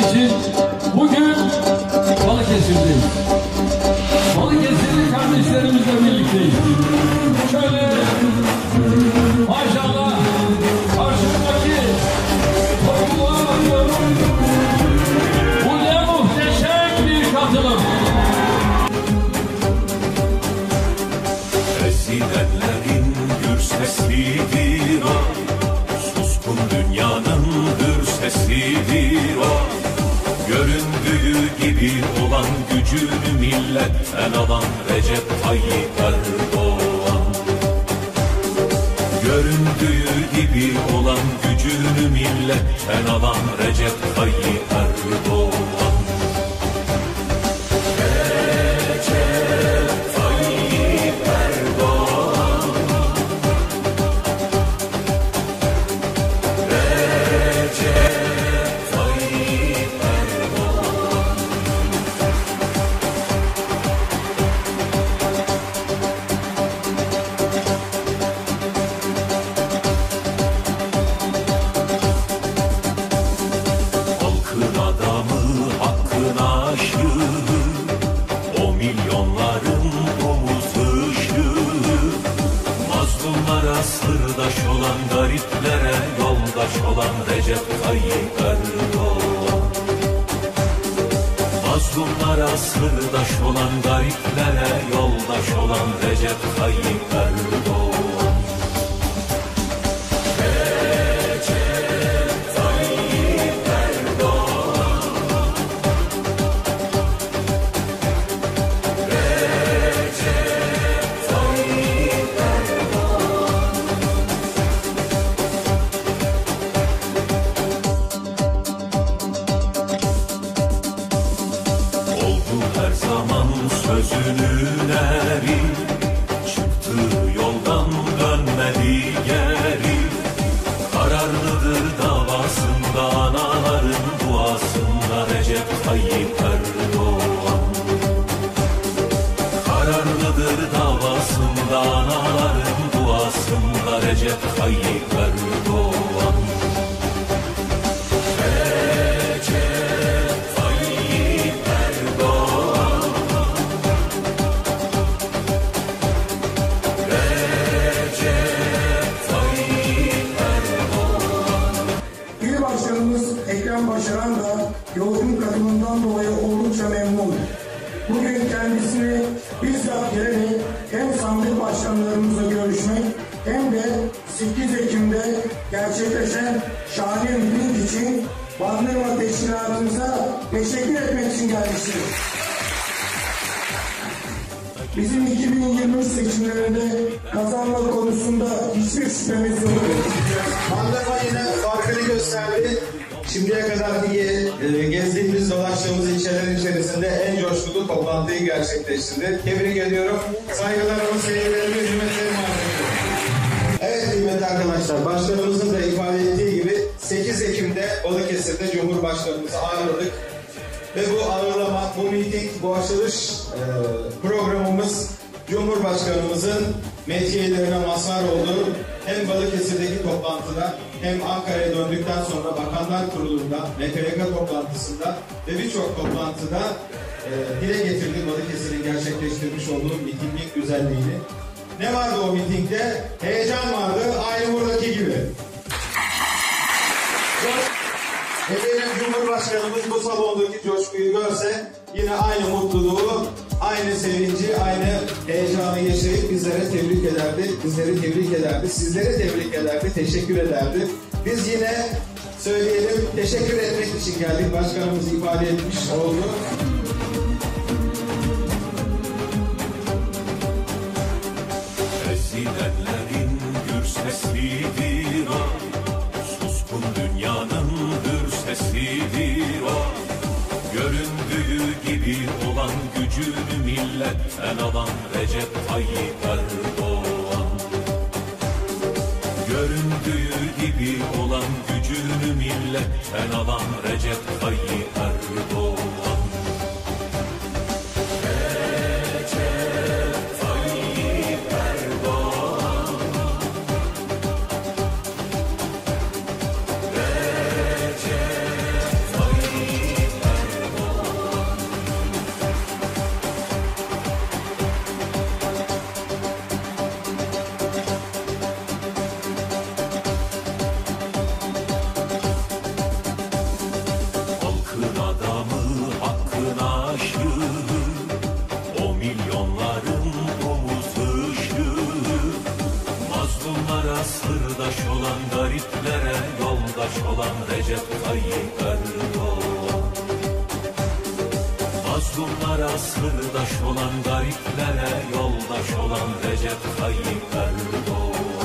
için bugün Balıkesir'deyiz. Balıkesirli kardeşlerimizle birlikteyiz. Şöyle maşallah karşımdaki topluluğa bakıyorum. Bu ne muhteşem bir katılım. Ezilenlerin gür seslidir milletten alan Recep Tayyip Erdoğan. Göründüğü gibi olan gücünü milletten alan Recep Tayyip Erdoğan Sırdaş olan gariplere Yoldaş olan Recep Tayyip Erdoğan Kararlıdır davasında anaların duasında Recep Tayyip Erdoğan Recep katılımından dolayı oldukça memnun. Bugün kendisini bizzat gelerek hem sandık başkanlarımızla görüşmek hem de 8 Ekim'de gerçekleşen şahane miting için Bandırma Teşkilatımıza teşekkür etmek için gelmiştir. Bizim 2023 seçimlerinde kazanma konusunda hiçbir şüphemiz yok. Bandırma yine farkını gösterdi. Şimdiye kadar diye gezdiğimiz, dolaştığımız ilçelerin içerisinde en coşkulu toplantıyı gerçekleştirdi. Tebrik ediyorum. Saygılarımı, sevgilerimi, hürmetlerimi. Evet kıymetli arkadaşlar, başkanımızın da ifade ettiği gibi 8 Ekim'de Balıkesir'de Cumhurbaşkanımızı ağırladık. Ve bu ağırlama, bu miting, bu açılış e, programımız Cumhurbaşkanımızın metiyelerine mazhar oldu. Hem Balıkesir'deki toplantıda hem Ankara'ya döndükten sonra Bakanlar Kurulu'nda, MKYK toplantısında ve birçok toplantıda e, dile getirdi Balıkesir'in gerçekleştirmiş olduğu mitingin güzelliğini. Ne vardı o mitingde? Heyecan vardı, aynı buradaki gibi. Efendim Cumhurbaşkanımız bu salondaki coşkuyu görse yine aynı mutluluğu, aynı sevinci, aynı heyecanı yaşayıp bizlere tebrik ederdi. Bizleri tebrik ederdi. Sizleri tebrik ederdi. Teşekkür ederdi. Biz yine söyleyelim teşekkür etmek için geldik. Başkanımız ifade etmiş oldu. Ezilenlerin gür seslidir gücünü milletten alan Recep Tayyip Erdoğan. Göründüğü gibi olan gücünü milletten alan Recep Tayyip Erdoğan olan gariplere yoldaş olan Recep Tayyip Erdoğan. Mazlumlara sırdaş olan gariplere yoldaş olan Recep Tayyip Erdoğan